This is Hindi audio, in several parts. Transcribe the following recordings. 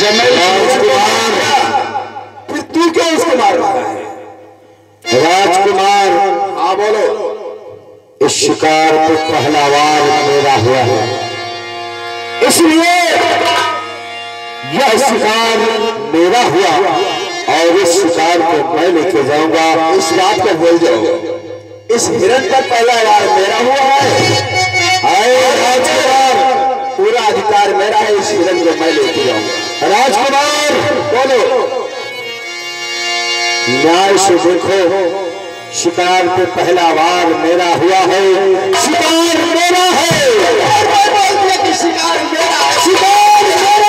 राजकुमार। तू क्यों उसको मार रहा है राजकुमार हाँ बोलो। इस शिकार पे पहला वार मेरा हुआ है। इसलिए यह शिकार मेरा हुआ और इस शिकार को मैं लेके जाऊँगा। इस बात को भूल जाओ। इस हिरण का पहला वार मेरा हुआ है। आए राजकुमार। पूरा अधिकार मेरा है इस हिरण को मैं लेती हूँ राजकुमार बोलो। न्याय से देखो शिकार पे पहला वार मेरा हुआ है। शिकार मेरा है। शिकार मेरा शिकार मेरा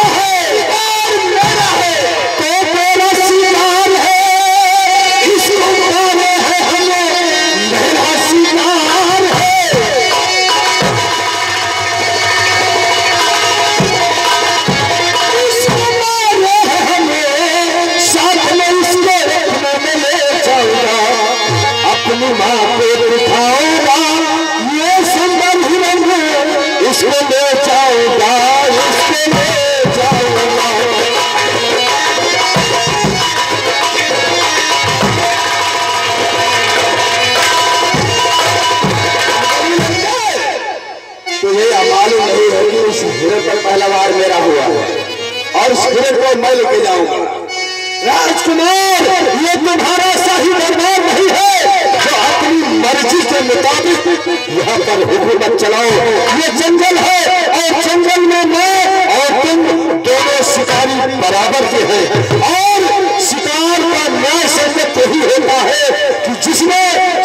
बराबर के हैं। और शिकार का न्याय संगत यही होता है कि जिसने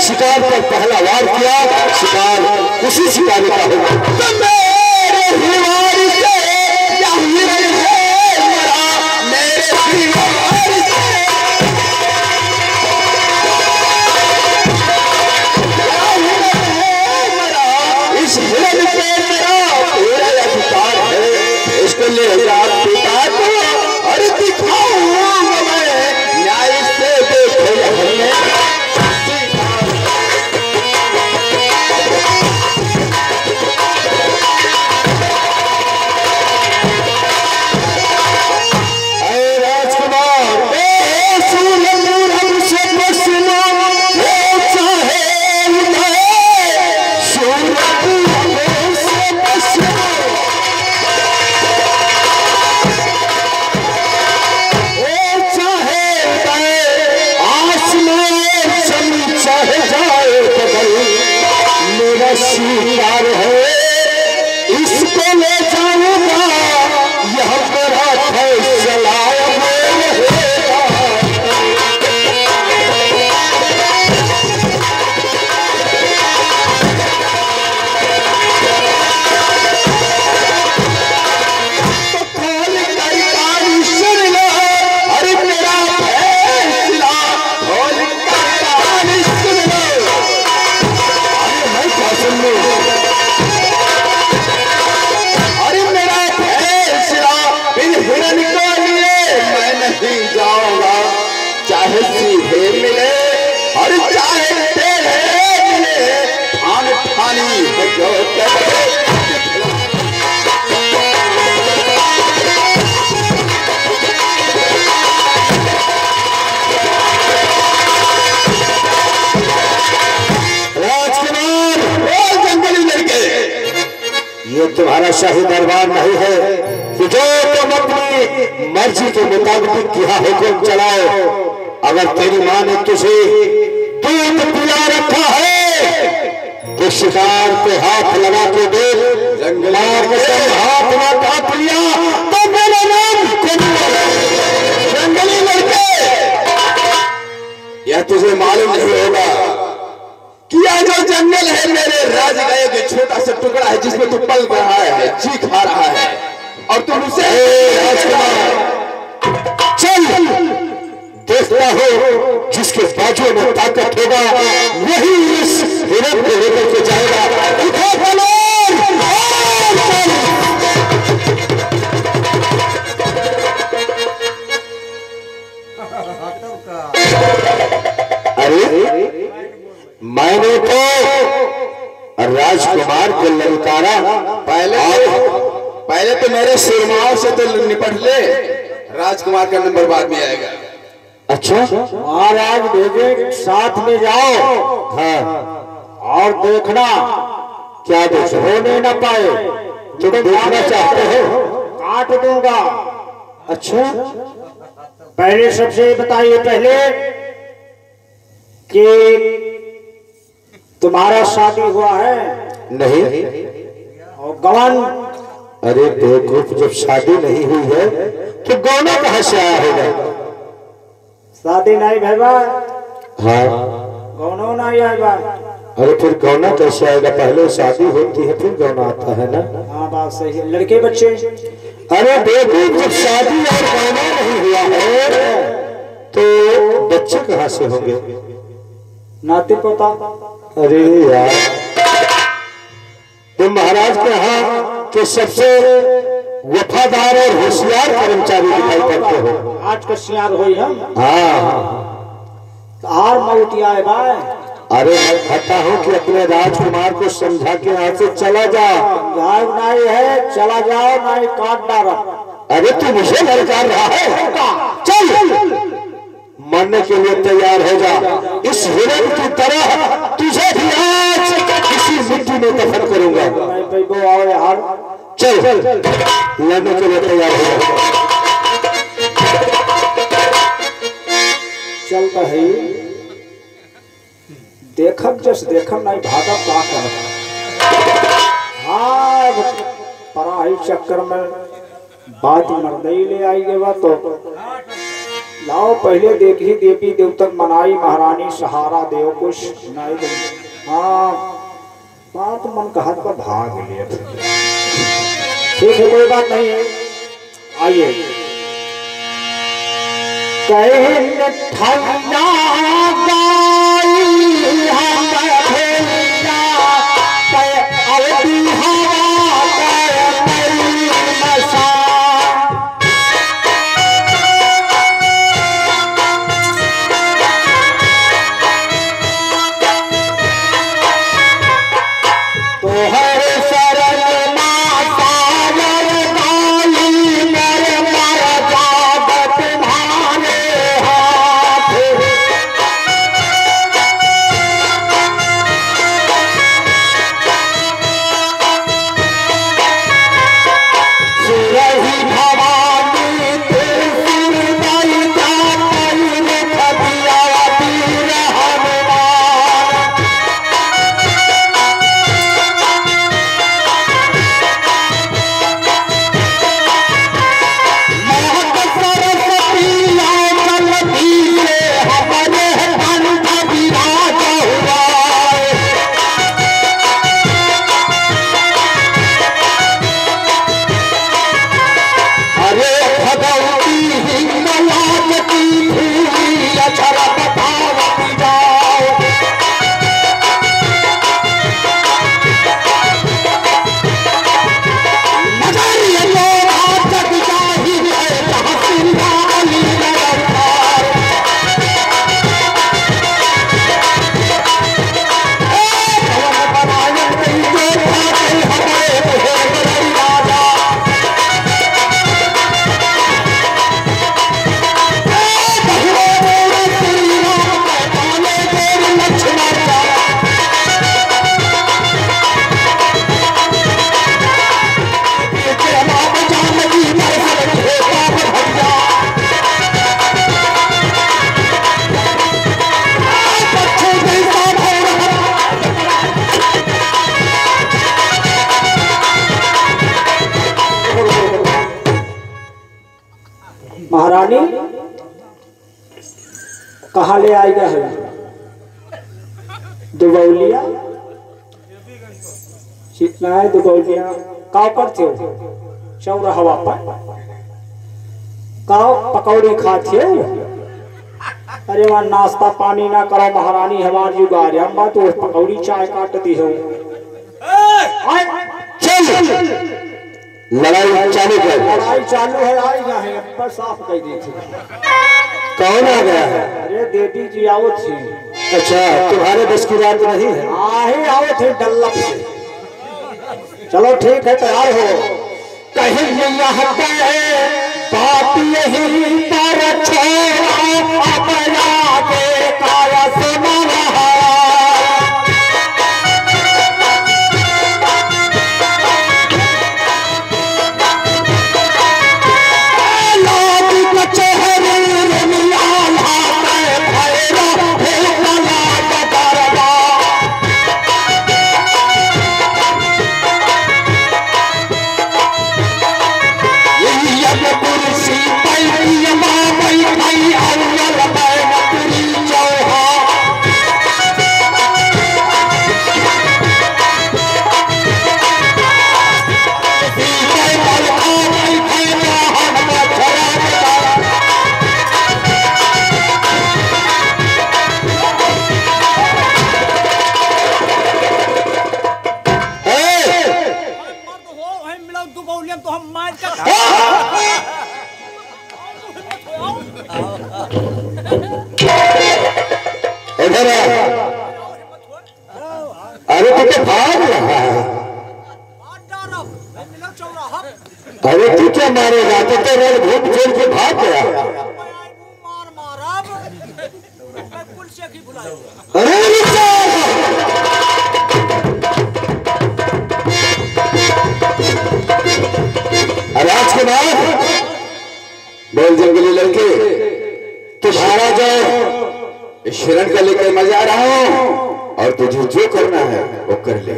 शिकार पर पहला वार किया शिकार उसी शिकारी का होगा। तुझे मालूम नहीं होगा कि यह जो जंगल है मेरे राज का एक छोटा सा टुकड़ा है जिसमें तू पल रहा है जी खा रहा है और तुम उसे चल देखता हो जिसके बाजू में ताकत होगा वही इस हिरन को लेकर के जाएगा उठो! और चल! अरे मैंने तो राजकुमार को ललकारा पहले तो, पहले तो मेरे सिरमाओं से तो निपट ले राजकुमार का नंबर बाद में आएगा। अच्छा? महाराज भेजे साथ में जाओ। हाँ। और देखना क्या देखो होने न पाए। तुम देखना चाहते हो। काट दूँगा। अच्छा? पहले सबसे बताइए पहले कि तुम्हारा शादी हुआ है? नहीं। और गवन अरे बेवकूफ़ जब शादी नहीं हुई है तो गौना कहा से आया होगा शादी नहीं भैया हाँ। गौनो नहीं आएगा। अरे फिर गौना कैसे आएगा? पहले शादी होती है फिर गौना आता है ना? हाँ बात सही है। लड़के बच्चे। अरे बेवकूफ़ जब शादी और गौना नहीं हुआ है तो बच्चे कहाँ से होंगे? नाती पोता? अरे यार। तुम महाराज के यहाँ के सबसे वफादार और होशियार कर्मचारी दिखाई पड़ते हो। आज का सियार हम हाँ। हाँ हार आए भाई। अरे मैं कहता हूँ कि अपने राजकुमार को समझा के यहाँ से चला जा। नहीं है चला जाओ ना नहीं काट डालो। अरे तू मुझे ललकार रहा है। चल। मरने के लिए तैयार हो जा। इस हिरण की तरह तुझे भी आज इसी मिट्टी में दफन करूँगा। चल, लड़ने के लिए तैयार हो जा। चल है देखब जस देखब नहीं भागब का कर हाँ पढ़ाई चक्कर में बात मर नहीं ले आई गए बा तो। लाओ, पहले देखी देवी देवतक मनाई, महारानी सहारा देव कुछ हाँ मन कहा पर भाग लिया। ठीक है, कोई बात नहीं। आइए। कहे ठंडा कितना है दुबौलिया का पर थे चौरा हवा पर। का पकौड़ी खाते अरे वहाँ नाश्ता पानी ना करो महारानी हमार जुगार हम तो पकौड़ी चाय काटती हो चल। लड़ाई चालू कर। लड़ाई चालू है आई है। पर साफ़ कह दी थी कौन आ गया? है अरे देवी जी आओ थी। अच्छा तुम्हारे बस की बात नहीं है? आहे आओ थे डल्लप से। चलो ठीक है तैयार हो। कहीं यहाँ है बात यही पर छोड़ा अपना का मैं पुलिस की। राजकुमार बोल जंगली लड़के, तुम्हारा जो शरण का लेकर मैं जा रहा हूँ, और तुझे जो करना है, वो कर ले।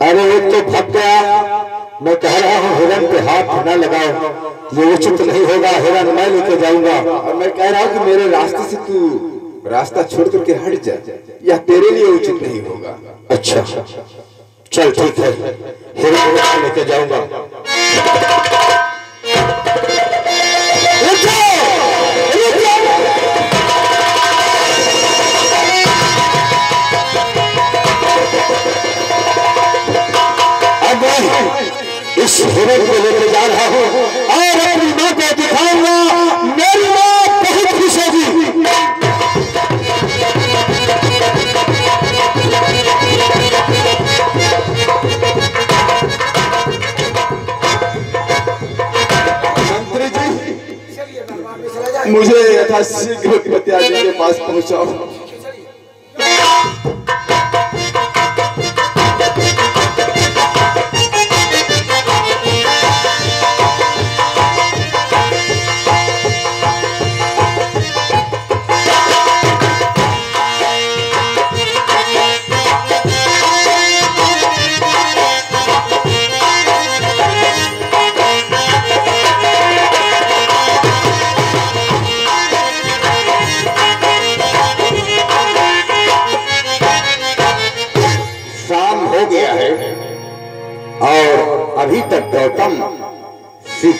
अरे, वो तो भाग गया। मैं कह रहा हूँ, हिरण पे हाथ न लगाओ। ये उचित नहीं होगा, हिरण मैं लेके जाऊँगा। और मैं कह रहा हूँ कि मेरे रास्ते से तू रास्ता छोड़ करके हट जाए यह तेरे लिए उचित नहीं होगा। अच्छा चल, ठीक है। लेके जाऊँगा। इस हिरण को लेके जा रहा हूँ। मुझे यथाशीघ्र पिताजी के पास पहुंचाओ।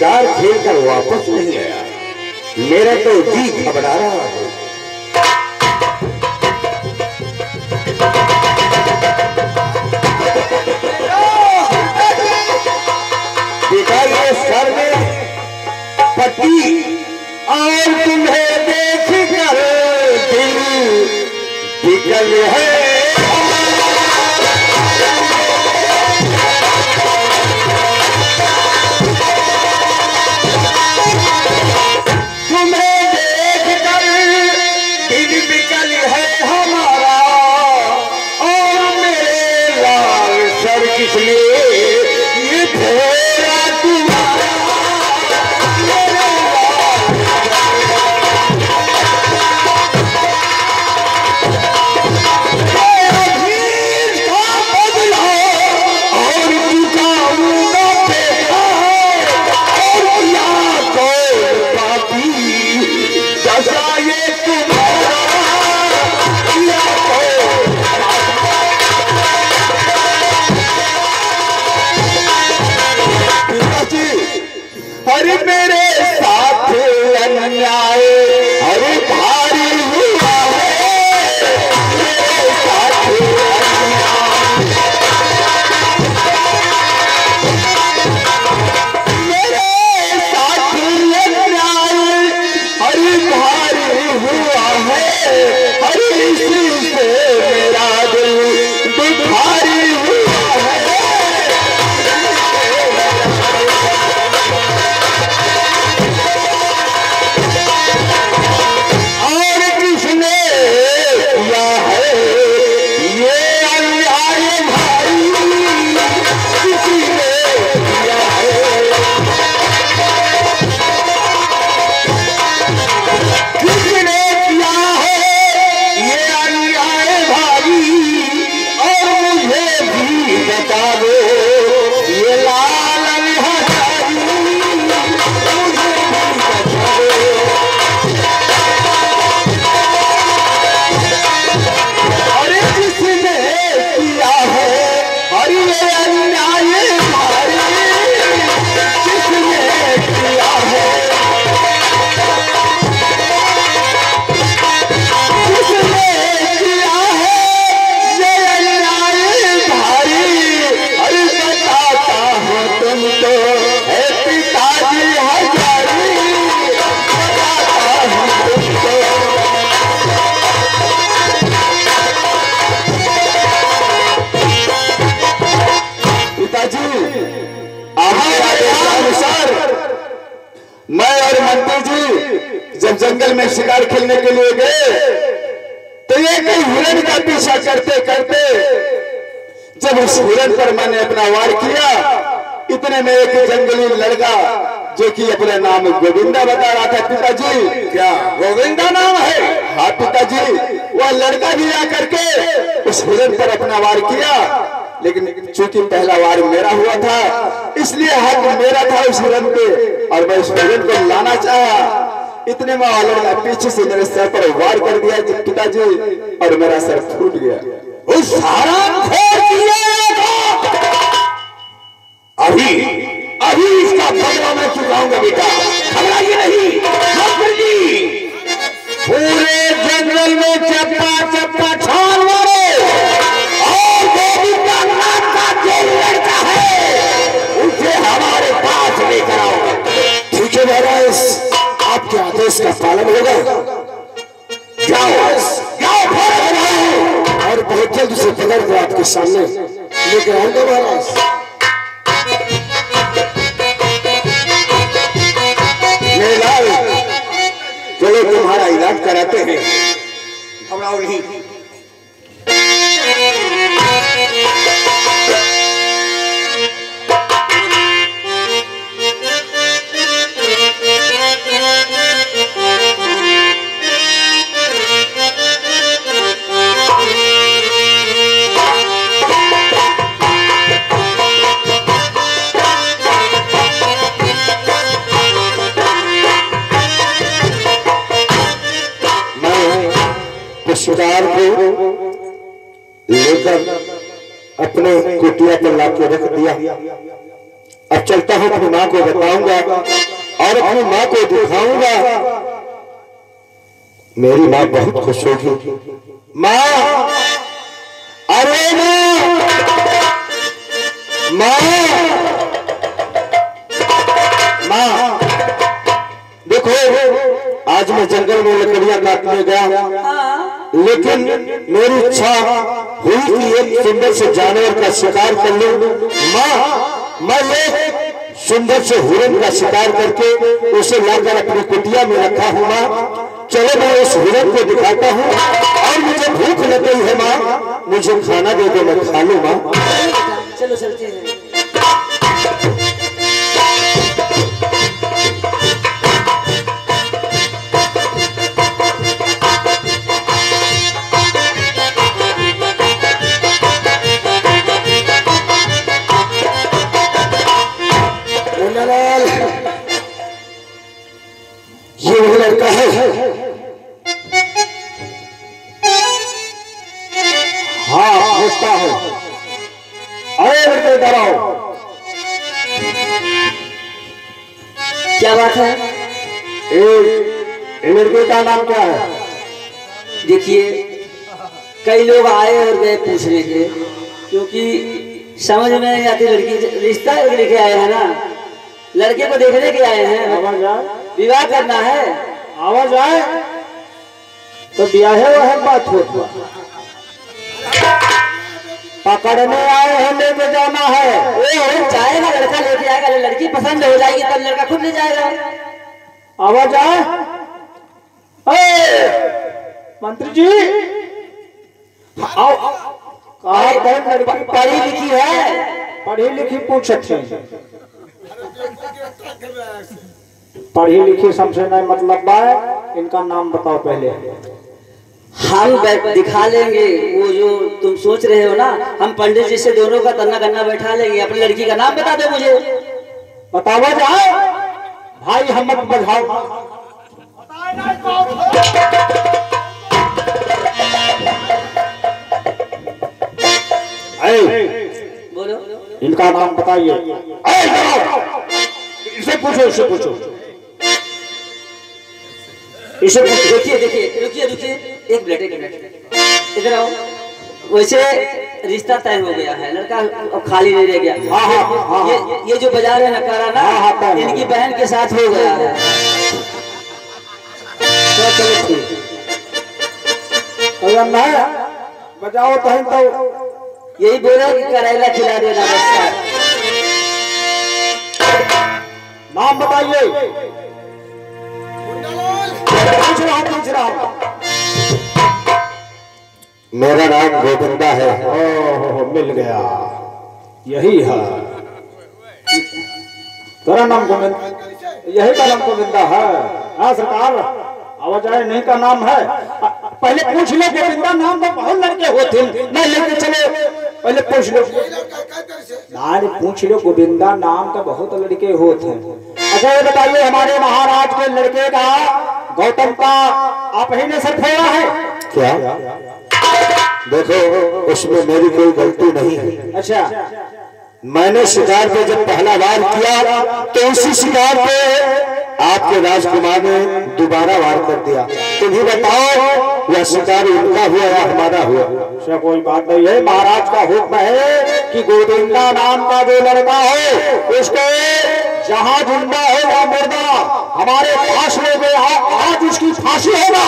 शिकार खेल कर वापस नहीं आया। मेरा तो जी घबरा रहा है। ये सर में और तुम्हें देख कर दिल बिगल है। सर एक जंगली लड़का जो कि अपने नाम गोविंदा बता रहा था पिताजी। क्या गोविंदा नाम है? हाँ पिताजी। वह लड़का भी आकर के उस हिरण पर अपना वार किया। लेकिन चूँकि पहला वार मेरा हुआ था, इसलिए हाथ मेरा था उस हिरण पे और मैं उस हिरण को लाना चाहा। इतने में वह लड़का पीछे से मेरे सर पर वार कर दिया पिताजी, और मेरा सर फूट गया। उस खोर अभी अभी इसका बदला मैं चुकाऊँगा बेटा। घबराइए नहीं। जी पूरे जंगल में चप्पा चप्पा छान मारे। और गोविंदा नाम का जो लड़का है। उसे हमारे पास लेकर आओ। ठीक है महाराज आपके आदेश का पालन होगा। जाओ। जाओ आओ। और बहुत जल्द उसे पकड़ कर आपके सामने लेकर आऊँगा महाराज चलो तुम्हारा इलाज कराते हैं। घबराओ नहीं। अब चलता हूँ, अपनी माँ को बताऊँगा और अपनी माँ को दिखाऊँगा। मेरी माँ बहुत खुश होगी। माँ, अरे माँ। माँ, देखो, आज मैं जंगल में लकड़ियाँ काटने गया। लेकिन मेरी इच्छा हुई कि एक सुंदर से जानवर का शिकार कर लूँ। माँ मैं एक सुंदर से हिरण का शिकार करके उसे लाकर अपनी कुटिया में रखा हूँ, माँ। चलो मैं उस हिरण को दिखाता हूँ। और मुझे भूख लग गई है, माँ। मुझे खाना दे दो, मैं खा लू, माँ। चलो चलते कई लोग आए और गए पूछने के क्योंकि समझ में नहीं आती लड़की रिश्ता लेके आए हैं ना। लड़के को देखने के आए हैं। विवाह करना है। आवाज़ आए तो ब्याहे वह बात होता पकड़ने आए हैं लेके जाना है। ओ जाएगा लड़का लेके आएगा लड़की पसंद हो जाएगी तब लड़का खुद ले जाएगा। आवाज़ आए मंत्री जी आओ कहा कौन लड़की पढ़ी लिखी है? पढ़ी लिखी पूछ अच्छे पढ़ी लिखी समझे नहीं मतलब बा इनका नाम बताओ पहले। हम दिखा लेंगे वो जो तुम सोच रहे हो ना हम पंडित जी से दोनों का तन्ना गन्ना बैठा लेंगे अपनी लड़की का नाम बता दो मुझे। बतावा जाओ भाई हम मत बजाओ। बोलो। इनका नाम बताइए। इसे पूछो इसे पूछो। इसे पूछो। देखिए देखिए रुकिए रुकिए। एक मिनट एक मिनट। इधर आओ। वैसे रिश्ता तय हो गया है। लड़का अब खाली नहीं रह गया। हाँ, हाँ, हाँ, ये ये जो बाज़ार है नकारा ना हाँ, हाँ, इनकी बहन के साथ हो गया है। चलो चलो ठीक। अगर ना बजाओ तो तो यही बोलो कि करेला खिला देना नाम बताइए। मेरा नाम गोविंदा है। ओह, मिल गया। यही है। तेरा नाम गोविंद यही का नाम गोविंदा है। हाँ सरकार, आवाजाही नहीं का नाम है। पहले पूछ लो, गोविंदा, नाम तो बहुत लड़के होते नहीं लेके चले। पहले पूछ लो। नारे पूछ लो गोविंदा नाम का बहुत लड़के होते हैं। अच्छा ये बताइए हमारे महाराज के लड़के का गौतम का आप ही ने सर फोड़ा है? क्या? देखो उसमें मेरी कोई गलती नहीं है। अच्छा। मैंने शिकार पे जब पहला वार किया तो उसी शिकार पे आपके राजकुमार ने दोबारा वार कर दिया। तुम ही बताओ यह शिकार उनका हुआ या हमारा हुआ। ऐसा कोई बात नहीं है। महाराज का हुक्म है कि गोविंदा नाम का जो लड़का हो उसको जहाँ ज़िंदा हो या मुर्दा हमारे पास ले आ- आज उसकी फांसी होगा।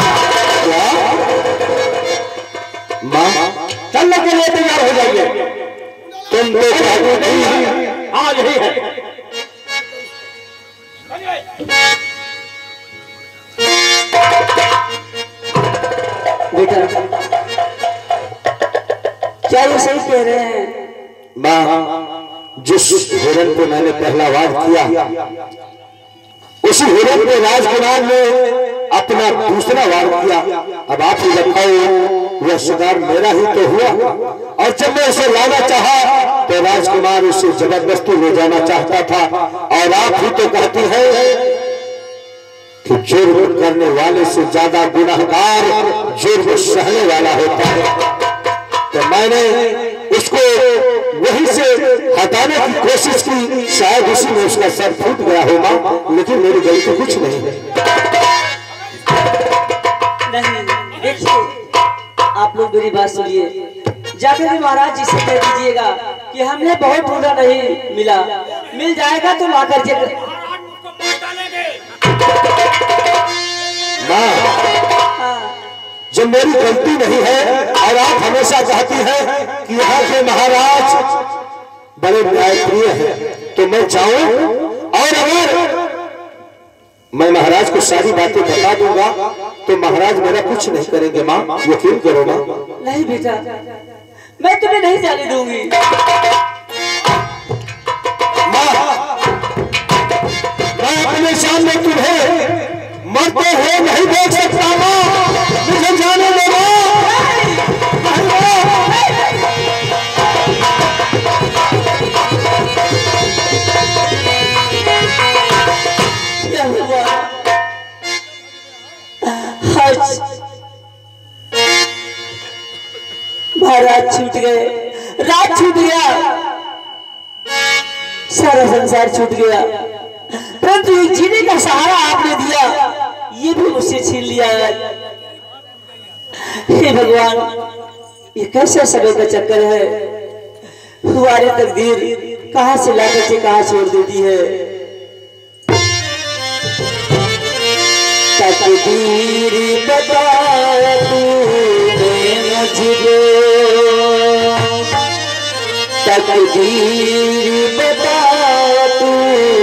माँ चलने के लिए तैयार हो जाइए। तुम तो नहीं हाँ यही है। बेटा क्या ये सही कह रहे हैं। माँ, जिस हिरण पे मैंने पहला वार किया, उसी हिरण पे राजकुमार ने अपना दूसरा वार किया। अब आप ही बताओ यह शिकार मेरा ही तो हुआ। और जब मैं उसे लाना चाहा तो राजकुमार उसे ज़बरदस्ती ले जाना चाहता था। और आप ही तो कहती है कि जुर्म करने वाले से ज़्यादा गुनाहगार जुर्म सहने वाला होता है। तो मैंने उसको वहीं से हटाने की कोशिश की, शायद उसी में उसका सर फूट गया होगा, लेकिन मेरी गलती कुछ नहीं है। आप लोग मेरी बात सुनिए। जाकर के महाराज जी से कह दीजिएगा कि हमने बहुत ढूंढा नहीं मिला। मिल जाएगा तो ला करके माँ, जब मेरी गलती नहीं है और आप हमेशा कहती हैं कि यहाँ के महाराज बड़े न्यायप्रिय हैं तो मैं जाऊँ और अगर मैं महाराज को सारी बातें बता दूँगा तो महाराज मेरा कुछ नहीं करेंगे माँ, यकीन करो माँ। नहीं बेटा, मैं तुम्हें नहीं जाने दूँगी। मैं अपने सामने तुम्हें। मरते हुए नहीं देख सकता माँ। मुझे जाने दो माँ माँ। महाराज छूट गए। रात छूट गया। सारा संसार छूट गया। परंतु एक जीने का सहारा आपने दिया। ये भी मुझसे छीन लिया है। हे भगवान, ये कैसा समय का चक्कर है? हमारी तकदीर कहाँ से लाकर के कहाँ छोड़ देती है? तकदीर बता तूने मुझको। तकदीर बता तूने